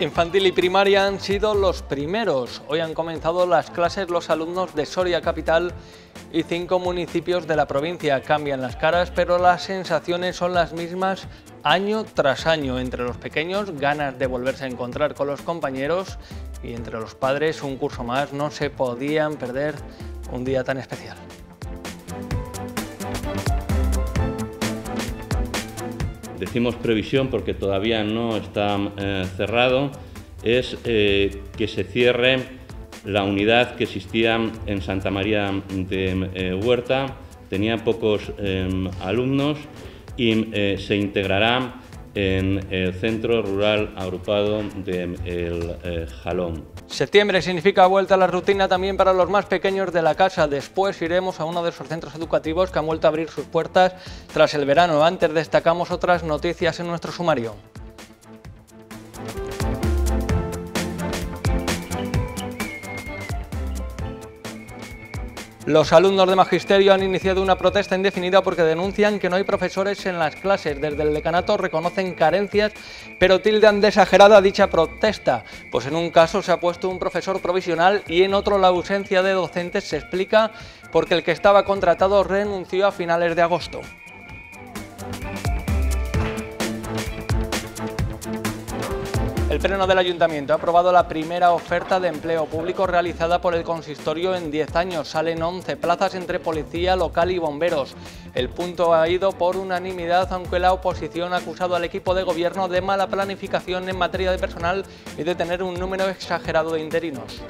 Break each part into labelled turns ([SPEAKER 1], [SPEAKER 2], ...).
[SPEAKER 1] Infantil y primaria han sido los primeros. Hoy han comenzado las clases los alumnos de Soria Capital y cinco municipios de la provincia. Cambian las caras, pero las sensaciones son las mismas año tras año. Entre los pequeños, ganas de volverse a encontrar con los compañeros y entre los padres, un curso más. No se podían perder un día tan especial.
[SPEAKER 2] Decimos previsión porque todavía no está eh, cerrado, es eh, que se cierre la unidad que existía en Santa María de eh, Huerta, tenía pocos alumnos y se integrará en el centro rural agrupado de El Jalón.
[SPEAKER 1] Septiembre significa vuelta a la rutina también para los más pequeños de la casa. Después iremos a uno de esos centros educativos que han vuelto a abrir sus puertas tras el verano. Antes destacamos otras noticias en nuestro sumario. Los alumnos de Magisterio han iniciado una protesta indefinida porque denuncian que no hay profesores en las clases. Desde el decanato reconocen carencias, pero tildan de exagerada dicha protesta, pues en un caso se ha puesto un profesor provisional y en otro la ausencia de docentes se explica porque el que estaba contratado renunció a finales de agosto. El Pleno del Ayuntamiento ha aprobado la primera oferta de empleo público realizada por el consistorio en 10 años. Salen 11 plazas entre policía local y bomberos. El punto ha ido por unanimidad, aunque la oposición ha acusado al equipo de gobierno de mala planificación en materia de personal y de tener un número exagerado de interinos.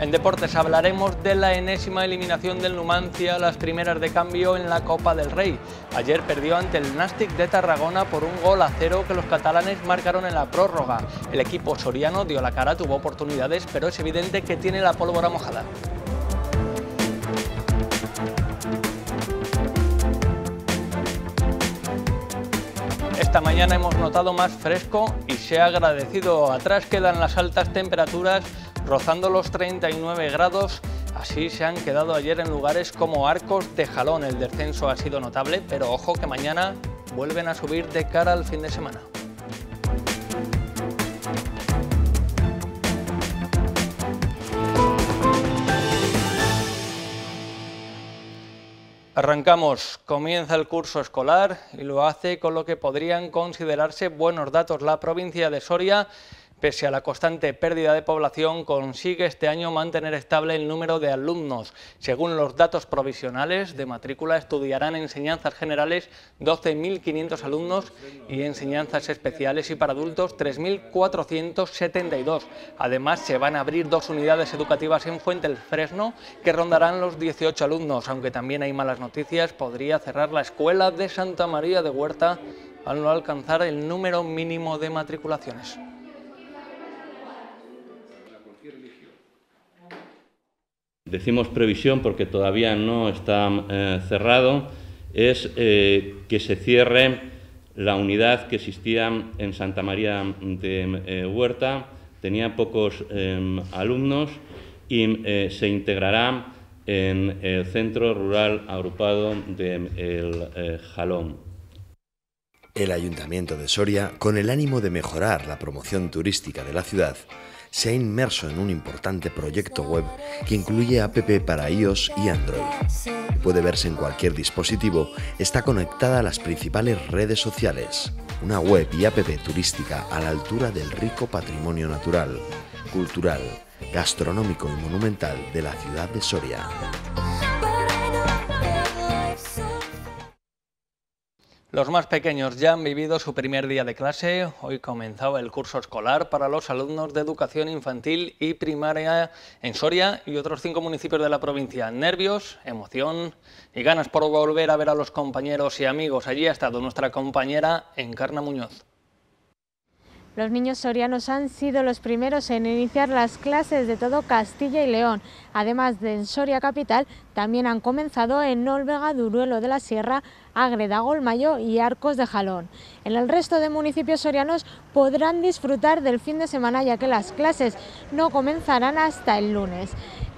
[SPEAKER 1] En deportes hablaremos de la enésima eliminación del Numancia, las primeras de cambio en la Copa del Rey. Ayer perdió ante el Nastic de Tarragona por un gol a cero que los catalanes marcaron en la prórroga. El equipo soriano dio la cara, tuvo oportunidades, pero es evidente que tiene la pólvora mojada. Esta mañana hemos notado más fresco y se ha agradecido. Atrás quedan las altas temperaturas rozando los 39 grados. Así se han quedado ayer en lugares como Arcos de Jalón. El descenso ha sido notable, pero ojo que mañana vuelven a subir de cara al fin de semana. Arrancamos, comienza el curso escolar y lo hace con lo que podrían considerarse buenos datos. La provincia de Soria Pese a la constante pérdida de población, consigue este año mantener estable el número de alumnos. Según los datos provisionales de matrícula, estudiarán enseñanzas generales 12.500 alumnos y enseñanzas especiales y para adultos 3.472. Además, se van a abrir dos unidades educativas en Fuente el Fresno que rondarán los 18 alumnos. Aunque también hay malas noticias, podría cerrar la escuela de Santa María de Huerta al no alcanzar el número mínimo de matriculaciones.
[SPEAKER 2] Decimos previsión porque todavía no está eh, cerrado, es eh, que se cierre la unidad que existía en Santa María de eh, Huerta, tenía pocos alumnos y se integrará en el centro rural agrupado de El Jalón.
[SPEAKER 3] El Ayuntamiento de Soria, con el ánimo de mejorar la promoción turística de la ciudad, se ha inmerso en un importante proyecto web que incluye app para iOS y Android. Puede verse en cualquier dispositivo, está conectada a las principales redes sociales. Una web y app turística a la altura del rico patrimonio natural, cultural, gastronómico y monumental de la ciudad de Soria.
[SPEAKER 1] Los más pequeños ya han vivido su primer día de clase. Hoy comenzaba el curso escolar para los alumnos de educación infantil y primaria en Soria y otros cinco municipios de la provincia. Nervios, emoción y ganas por volver a ver a los compañeros y amigos. Allí ha estado nuestra compañera Encarna Muñoz.
[SPEAKER 4] Los niños sorianos han sido los primeros en iniciar las clases de todo Castilla y León. Además de en Soria Capital, también han comenzado en Olvega, Duruelo de la Sierra, Agreda, Golmayo y Arcos de Jalón. En el resto de municipios sorianos podrán disfrutar del fin de semana ya que las clases no comenzarán hasta el lunes.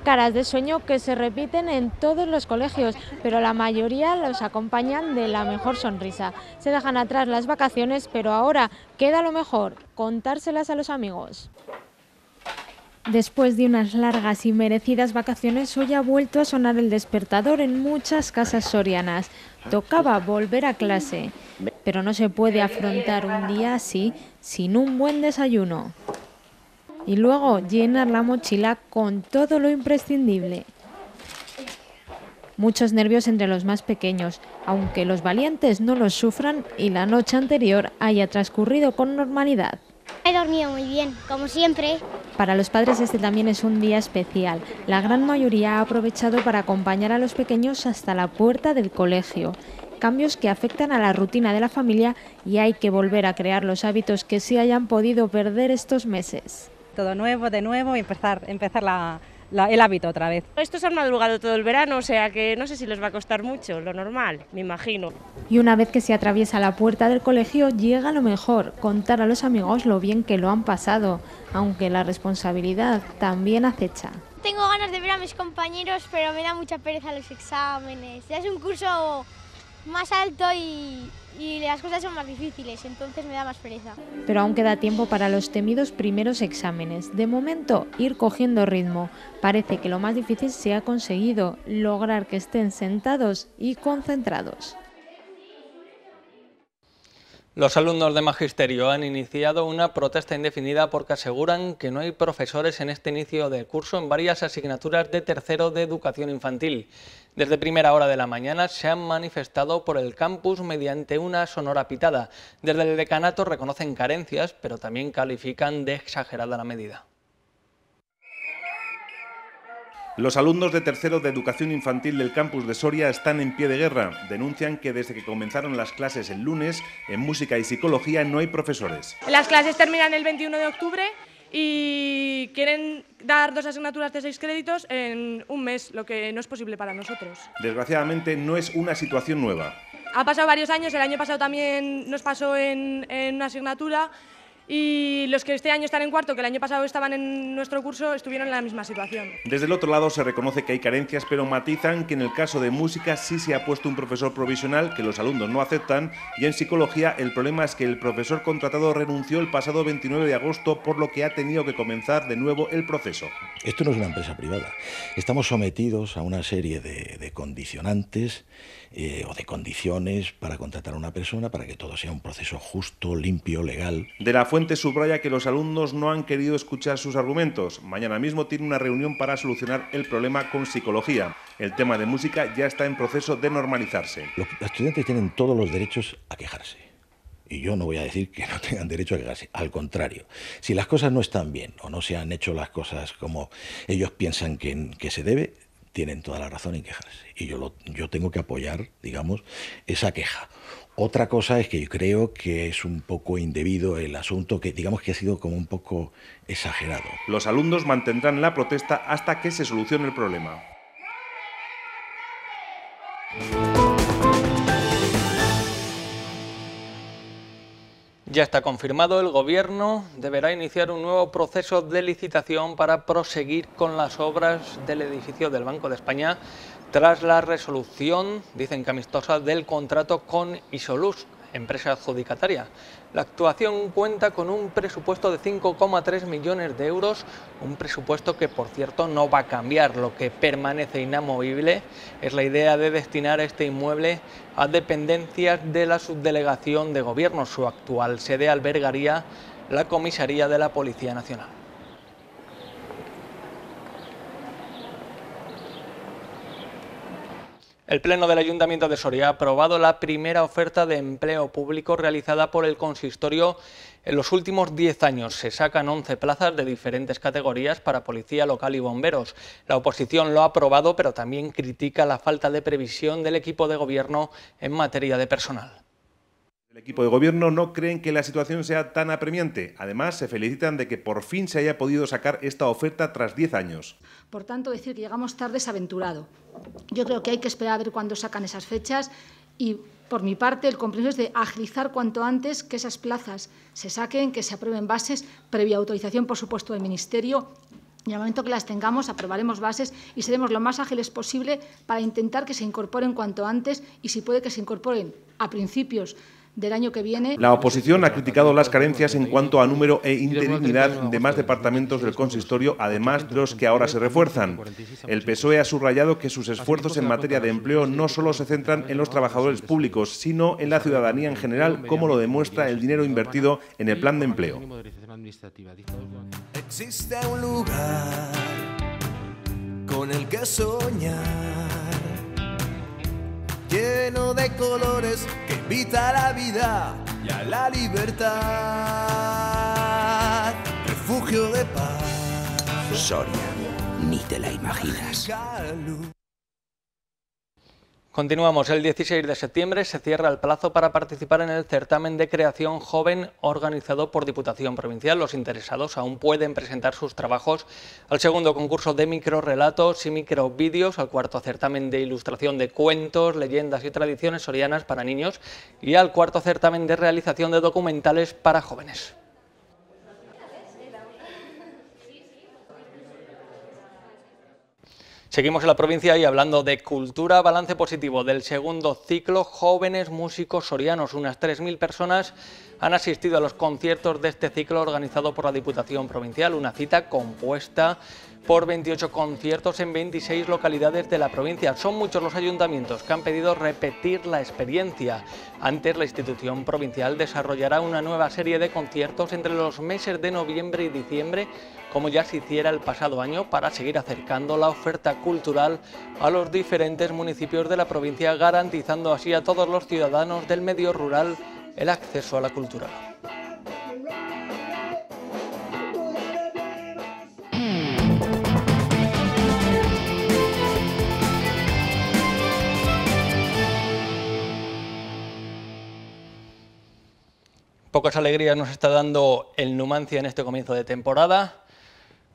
[SPEAKER 4] Caras de sueño que se repiten en todos los colegios, pero la mayoría los acompañan de la mejor sonrisa. Se dejan atrás las vacaciones, pero ahora queda lo mejor, contárselas a los amigos. Después de unas largas y merecidas vacaciones, hoy ha vuelto a sonar el despertador en muchas casas sorianas. Tocaba volver a clase, pero no se puede afrontar un día así sin un buen desayuno. Y luego llenar la mochila con todo lo imprescindible. Muchos nervios entre los más pequeños, aunque los valientes no los sufran y la noche anterior haya transcurrido con normalidad.
[SPEAKER 5] He dormido muy bien, como siempre.
[SPEAKER 4] Para los padres este también es un día especial. La gran mayoría ha aprovechado para acompañar a los pequeños hasta la puerta del colegio. Cambios que afectan a la rutina de la familia y hay que volver a crear los hábitos que sí hayan podido perder estos meses.
[SPEAKER 6] Todo nuevo, de nuevo, y empezar, empezar la, el hábito otra vez.
[SPEAKER 7] Estos han madrugado todo el verano, o sea que no sé si les va a costar mucho, lo normal, me imagino.
[SPEAKER 4] Y una vez que se atraviesa la puerta del colegio, llega lo mejor, contar a los amigos lo bien que lo han pasado, aunque la responsabilidad también acecha.
[SPEAKER 5] Tengo ganas de ver a mis compañeros, pero me da mucha pereza los exámenes. Ya es un curso más alto y, y las cosas son más difíciles, entonces me da más pereza.
[SPEAKER 4] Pero aún queda tiempo para los temidos primeros exámenes. De momento, ir cogiendo ritmo. Parece que lo más difícil se ha conseguido, lograr que estén sentados y concentrados.
[SPEAKER 1] Los alumnos de Magisterio han iniciado una protesta indefinida porque aseguran que no hay profesores en este inicio de curso en varias asignaturas de tercero de educación infantil. Desde primera hora de la mañana se han manifestado por el campus mediante una sonora pitada. Desde el decanato reconocen carencias, pero también califican de exagerada la medida.
[SPEAKER 8] Los alumnos de tercero de educación infantil del campus de Soria están en pie de guerra. Denuncian que desde que comenzaron las clases el lunes, en música y psicología no hay profesores.
[SPEAKER 9] Las clases terminan el 21 de octubre y quieren dar dos asignaturas de seis créditos en un mes, lo que no es posible para nosotros.
[SPEAKER 8] Desgraciadamente no es una situación nueva.
[SPEAKER 9] Ha pasado varios años, el año pasado también nos pasó en, en una asignatura y los que este año están en cuarto, que el año pasado estaban en nuestro curso, estuvieron en la misma situación.
[SPEAKER 8] Desde el otro lado se reconoce que hay carencias, pero matizan que en el caso de música sí se ha puesto un profesor provisional que los alumnos no aceptan y en psicología el problema es que el profesor contratado renunció el pasado 29 de agosto por lo que ha tenido que comenzar de nuevo el proceso.
[SPEAKER 10] Esto no es una empresa privada. Estamos sometidos a una serie de, de condicionantes eh, o de condiciones para contratar a una persona para que todo sea un proceso justo, limpio, legal.
[SPEAKER 8] De la Fuente subraya que los alumnos no han querido escuchar sus argumentos. Mañana mismo tiene una reunión para solucionar el problema con psicología. El tema de música ya está en proceso de normalizarse.
[SPEAKER 10] Los estudiantes tienen todos los derechos a quejarse. Y yo no voy a decir que no tengan derecho a quejarse, al contrario. Si las cosas no están bien o no se han hecho las cosas como ellos piensan que, que se debe, tienen toda la razón en quejarse. Y yo, lo, yo tengo que apoyar, digamos, esa queja. Otra cosa es que yo creo que es un poco indebido el asunto, que digamos que ha sido como un poco exagerado.
[SPEAKER 8] Los alumnos mantendrán la protesta hasta que se solucione el problema.
[SPEAKER 1] Ya está confirmado, el Gobierno deberá iniciar un nuevo proceso de licitación para proseguir con las obras del edificio del Banco de España tras la resolución, dicen que amistosa, del contrato con Isolus, empresa adjudicataria. La actuación cuenta con un presupuesto de 5,3 millones de euros, un presupuesto que por cierto no va a cambiar. Lo que permanece inamovible es la idea de destinar este inmueble a dependencias de la subdelegación de gobierno. Su actual sede albergaría la comisaría de la Policía Nacional. El Pleno del Ayuntamiento de Soria ha aprobado la primera oferta de empleo público realizada por el consistorio en los últimos 10 años. Se sacan 11 plazas de diferentes categorías para policía local y bomberos. La oposición lo ha aprobado, pero también critica la falta de previsión del equipo de gobierno en materia de personal.
[SPEAKER 8] El equipo de gobierno no creen que la situación sea tan apremiante. Además, se felicitan de que por fin se haya podido sacar esta oferta tras 10 años.
[SPEAKER 11] Por tanto, decir que llegamos tarde es aventurado. Yo creo que hay que esperar a ver cuándo sacan esas fechas y, por mi parte, el compromiso es de agilizar cuanto antes que esas plazas se saquen, que se aprueben bases, previa autorización, por supuesto, del Ministerio Y al momento que las tengamos, aprobaremos bases y seremos lo más ágiles posible para intentar que se incorporen cuanto antes y, si puede, que se incorporen a principios del año que viene.
[SPEAKER 8] La oposición ha criticado las carencias en cuanto a número e interinidad de más departamentos del consistorio, además de los que ahora se refuerzan. El PSOE ha subrayado que sus esfuerzos en materia de empleo no solo se centran en los trabajadores públicos, sino en la ciudadanía en general, como lo demuestra el dinero invertido en el plan de empleo.
[SPEAKER 12] Existe un lugar con el que soñar lleno de colores que invita a la vida y a la libertad. Refugio de paz.
[SPEAKER 13] Soria, ni te la imaginas.
[SPEAKER 1] Continuamos. El 16 de septiembre se cierra el plazo para participar en el certamen de creación joven organizado por Diputación Provincial. Los interesados aún pueden presentar sus trabajos al segundo concurso de microrelatos y microvídeos, al cuarto certamen de ilustración de cuentos, leyendas y tradiciones sorianas para niños y al cuarto certamen de realización de documentales para jóvenes. Seguimos en la provincia y hablando de cultura, balance positivo del segundo ciclo Jóvenes Músicos Sorianos. Unas 3.000 personas han asistido a los conciertos de este ciclo organizado por la Diputación Provincial, una cita compuesta por 28 conciertos en 26 localidades de la provincia. Son muchos los ayuntamientos que han pedido repetir la experiencia. Antes, la institución provincial desarrollará una nueva serie de conciertos entre los meses de noviembre y diciembre, como ya se hiciera el pasado año, para seguir acercando la oferta cultural a los diferentes municipios de la provincia, garantizando así a todos los ciudadanos del medio rural el acceso a la cultura. Pocas alegrías nos está dando el Numancia en este comienzo de temporada.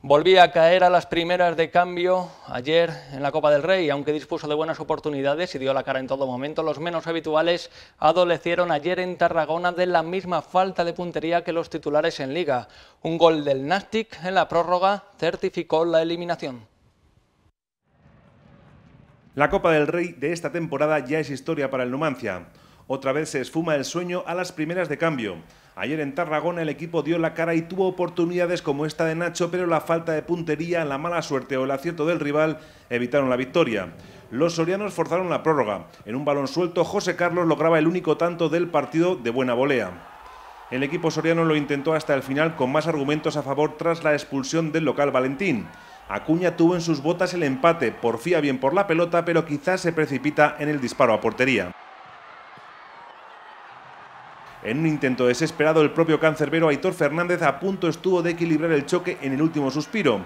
[SPEAKER 1] Volvía a caer a las primeras de cambio ayer en la Copa del Rey, aunque dispuso de buenas oportunidades y dio la cara en todo momento. Los menos habituales adolecieron ayer en Tarragona de la misma falta de puntería que los titulares en Liga. Un gol del Nastic en la prórroga certificó la eliminación.
[SPEAKER 8] La Copa del Rey de esta temporada ya es historia para el Numancia. Otra vez se esfuma el sueño a las primeras de cambio. Ayer en Tarragona el equipo dio la cara y tuvo oportunidades como esta de Nacho, pero la falta de puntería, la mala suerte o el acierto del rival evitaron la victoria. Los sorianos forzaron la prórroga. En un balón suelto, José Carlos lograba el único tanto del partido de buena volea. El equipo soriano lo intentó hasta el final con más argumentos a favor tras la expulsión del local Valentín. Acuña tuvo en sus botas el empate, porfía bien por la pelota, pero quizás se precipita en el disparo a portería. En un intento desesperado, el propio cancerbero Aitor Fernández a punto estuvo de equilibrar el choque en el último suspiro.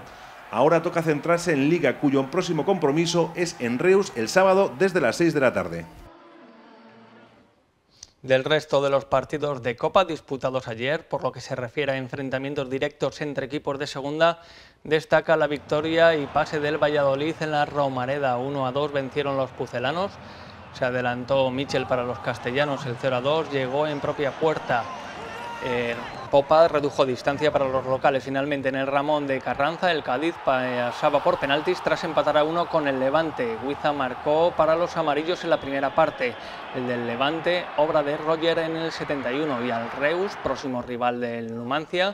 [SPEAKER 8] Ahora toca centrarse en Liga, cuyo próximo compromiso es en Reus el sábado desde las 6 de la tarde.
[SPEAKER 1] Del resto de los partidos de Copa disputados ayer, por lo que se refiere a enfrentamientos directos entre equipos de segunda, destaca la victoria y pase del Valladolid en la Romareda. 1 a 2 vencieron los pucelanos se adelantó Michel para los castellanos, el 0 a 2, llegó en propia puerta. Eh, Popa redujo distancia para los locales. Finalmente en el Ramón de Carranza, el Cádiz pasaba por penaltis tras empatar a uno con el Levante. Huiza marcó para los amarillos en la primera parte. El del Levante, obra de Roger en el 71. Y al Reus, próximo rival del Numancia,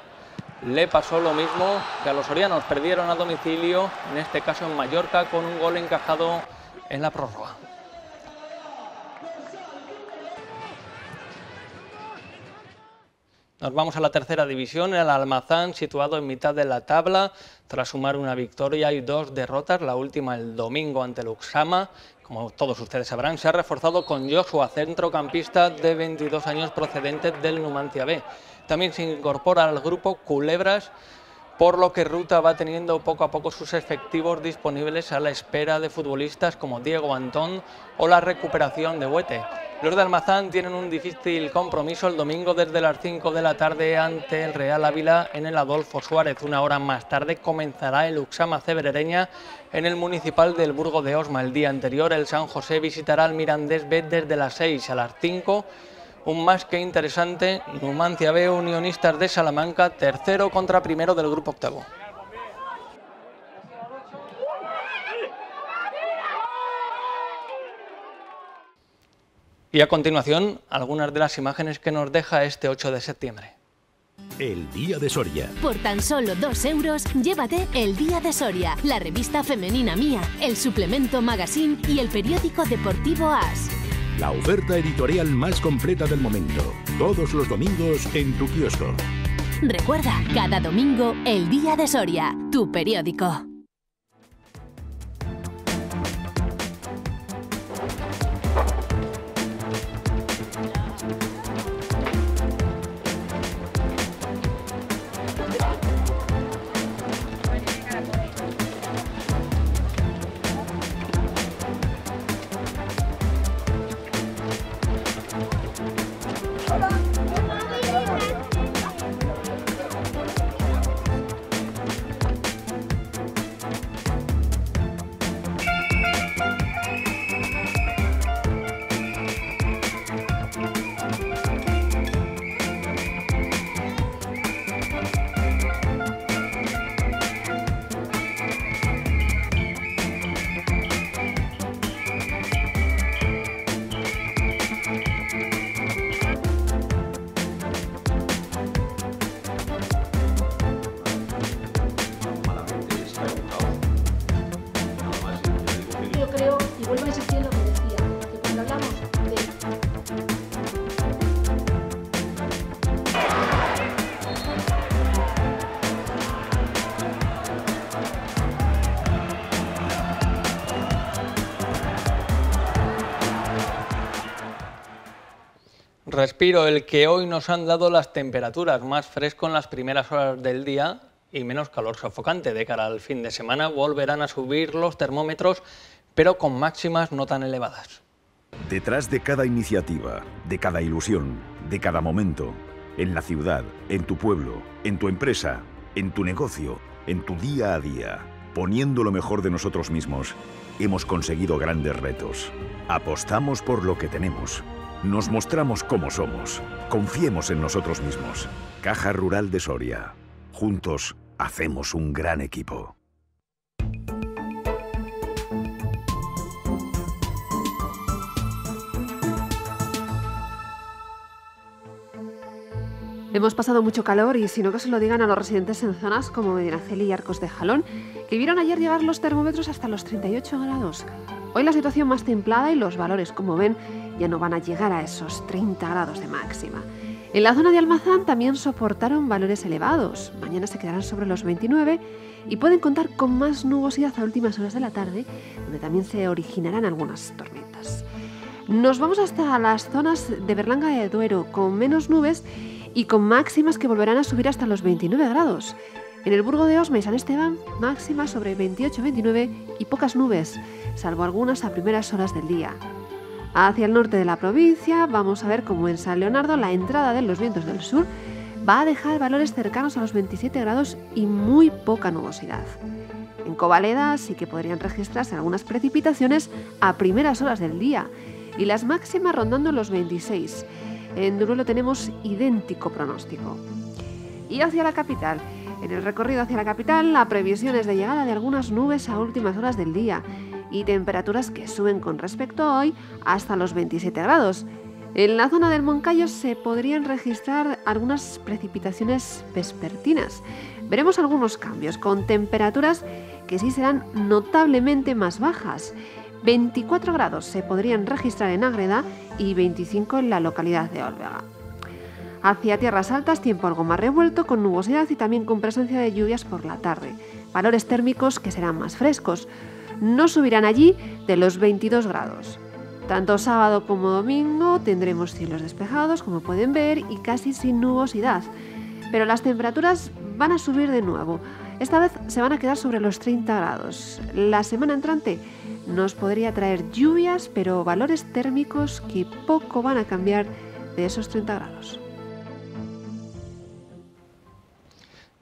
[SPEAKER 1] le pasó lo mismo que a los orianos. Perdieron a domicilio, en este caso en Mallorca, con un gol encajado en la prórroga. Nos vamos a la tercera división, el Almazán, situado en mitad de la tabla, tras sumar una victoria y dos derrotas, la última el domingo ante el Uxama. Como todos ustedes sabrán, se ha reforzado con Joshua, centrocampista de 22 años procedente del Numancia B. También se incorpora al grupo Culebras, por lo que Ruta va teniendo poco a poco sus efectivos disponibles a la espera de futbolistas como Diego Antón o la recuperación de Huete. Los de Almazán tienen un difícil compromiso el domingo desde las 5 de la tarde ante el Real Ávila en el Adolfo Suárez. Una hora más tarde comenzará el Uxama Cebrereña en el Municipal del Burgo de Osma. El día anterior el San José visitará al Mirandés B desde las 6 a las 5 un más que interesante Numancia B Unionistas de Salamanca, tercero contra primero del grupo octavo. Y a continuación, algunas de las imágenes que nos deja este 8 de septiembre.
[SPEAKER 14] El Día de Soria.
[SPEAKER 15] Por tan solo 2 euros, llévate El Día de Soria, la revista femenina mía, el suplemento magazine y el periódico deportivo AS.
[SPEAKER 14] La oferta editorial más completa del momento. Todos los domingos en tu kiosco.
[SPEAKER 15] Recuerda, cada domingo, El Día de Soria, tu periódico.
[SPEAKER 1] El que hoy nos han dado las temperaturas más fresco en las primeras horas del día y menos calor sofocante. De cara al fin de semana volverán a subir los termómetros, pero con máximas no tan elevadas.
[SPEAKER 14] Detrás de cada iniciativa, de cada ilusión, de cada momento, en la ciudad, en tu pueblo, en tu empresa, en tu negocio, en tu día a día, poniendo lo mejor de nosotros mismos, hemos conseguido grandes retos. Apostamos por lo que tenemos nos mostramos como somos. Confiemos en nosotros mismos. Caja Rural de Soria. Juntos hacemos un gran equipo.
[SPEAKER 16] Hemos pasado mucho calor y si no que se lo digan a los residentes en zonas como Medinaceli y Arcos de Jalón, que vieron ayer llegar los termómetros hasta los 38 grados. Hoy la situación más templada y los valores, como ven, ya no van a llegar a esos 30 grados de máxima. En la zona de Almazán también soportaron valores elevados. Mañana se quedarán sobre los 29 y pueden contar con más nubosidad a últimas horas de la tarde, donde también se originarán algunas tormentas. Nos vamos hasta las zonas de Berlanga de Duero con menos nubes y con máximas que volverán a subir hasta los 29 grados. En el Burgo de Osma y San Esteban, máximas sobre 28-29 y pocas nubes, salvo algunas a primeras horas del día. Hacia el norte de la provincia vamos a ver cómo en San Leonardo la entrada de los vientos del sur va a dejar valores cercanos a los 27 grados y muy poca nubosidad. En Covaleda sí que podrían registrarse algunas precipitaciones a primeras horas del día y las máximas rondando los 26. En Duruelo tenemos idéntico pronóstico. Y hacia la capital. En el recorrido hacia la capital, la previsión es de llegada de algunas nubes a últimas horas del día y temperaturas que suben con respecto a hoy hasta los 27 grados. En la zona del Moncayo se podrían registrar algunas precipitaciones vespertinas. Veremos algunos cambios con temperaturas que sí serán notablemente más bajas. 24 grados se podrían registrar en Ágreda y 25 en la localidad de Olvega. Hacia tierras altas, tiempo algo más revuelto, con nubosidad y también con presencia de lluvias por la tarde. Valores térmicos que serán más frescos no subirán allí de los 22 grados. Tanto sábado como domingo tendremos cielos despejados, como pueden ver, y casi sin nubosidad. Pero las temperaturas van a subir de nuevo. Esta vez se van a quedar sobre los 30 grados. La semana entrante nos podría traer lluvias, pero valores térmicos que poco van a cambiar de esos 30 grados.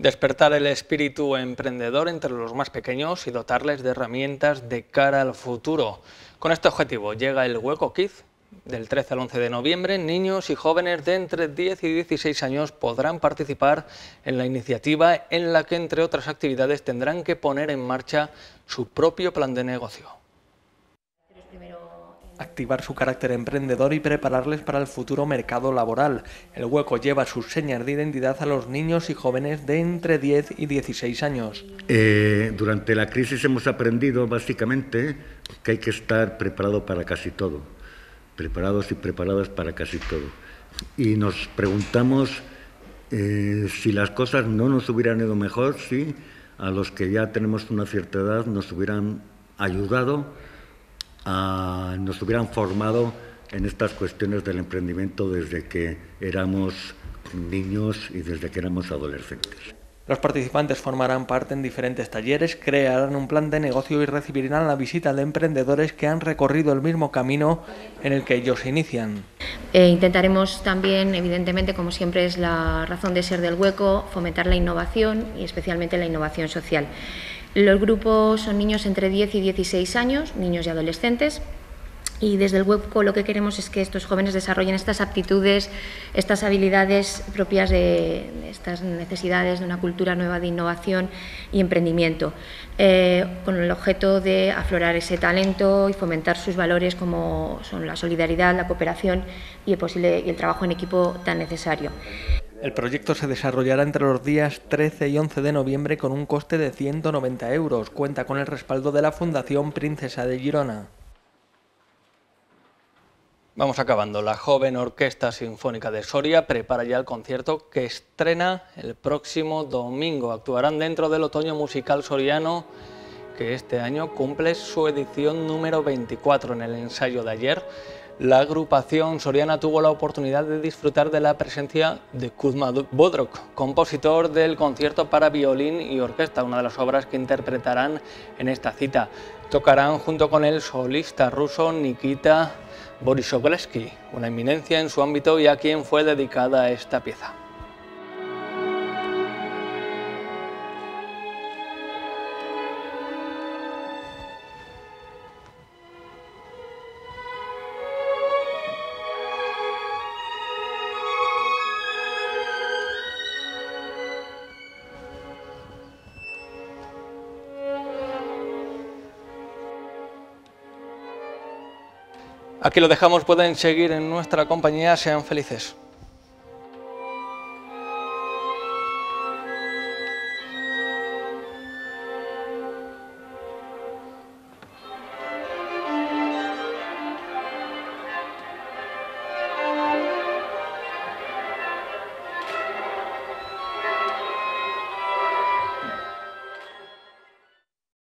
[SPEAKER 1] Despertar el espíritu emprendedor entre los más pequeños y dotarles de herramientas de cara al futuro. Con este objetivo llega el Hueco Kids. Del 13 al 11 de noviembre, niños y jóvenes de entre 10 y 16 años podrán participar en la iniciativa en la que, entre otras actividades, tendrán que poner en marcha su propio plan de negocio. Activar su carácter emprendedor y prepararles para el futuro mercado laboral. El hueco lleva sus señas de identidad a los niños y jóvenes de entre 10 y 16 años.
[SPEAKER 17] Eh, durante la crisis hemos aprendido básicamente que hay que estar preparado para casi todo, preparados y preparadas para casi todo. Y nos preguntamos eh, si las cosas no nos hubieran ido mejor, si a los que ya tenemos una cierta edad nos hubieran ayudado, a, nos hubieran formado en estas cuestiones del emprendimiento desde que éramos niños y desde que éramos adolescentes.
[SPEAKER 1] Los participantes formarán parte en diferentes talleres, crearán un plan de negocio y recibirán la visita de emprendedores que han recorrido el mismo camino en el que ellos inician.
[SPEAKER 18] Eh, intentaremos también, evidentemente, como siempre es la razón de ser del hueco, fomentar la innovación y especialmente la innovación social. Los grupos son niños entre 10 y 16 años, niños y adolescentes, y desde el WebCo lo que queremos es que estos jóvenes desarrollen estas aptitudes, estas habilidades propias de estas necesidades de una cultura nueva de innovación y emprendimiento, eh, con el objeto de aflorar ese talento y fomentar sus valores como son la solidaridad, la cooperación y el, posible, y el trabajo en equipo tan necesario.
[SPEAKER 1] El proyecto se desarrollará entre los días 13 y 11 de noviembre con un coste de 190 euros. Cuenta con el respaldo de la Fundación Princesa de Girona. Vamos acabando. La joven Orquesta Sinfónica de Soria prepara ya el concierto que estrena el próximo domingo. Actuarán dentro del Otoño Musical Soriano, que este año cumple su edición número 24. En el ensayo de ayer, la agrupación soriana tuvo la oportunidad de disfrutar de la presencia de Kuzma Bodrok, compositor del concierto para violín y orquesta, una de las obras que interpretarán en esta cita. Tocarán junto con el solista ruso Nikita Borisovsky, una eminencia en su ámbito y a quien fue dedicada esta pieza. Aquí lo dejamos, pueden seguir en nuestra compañía, sean felices.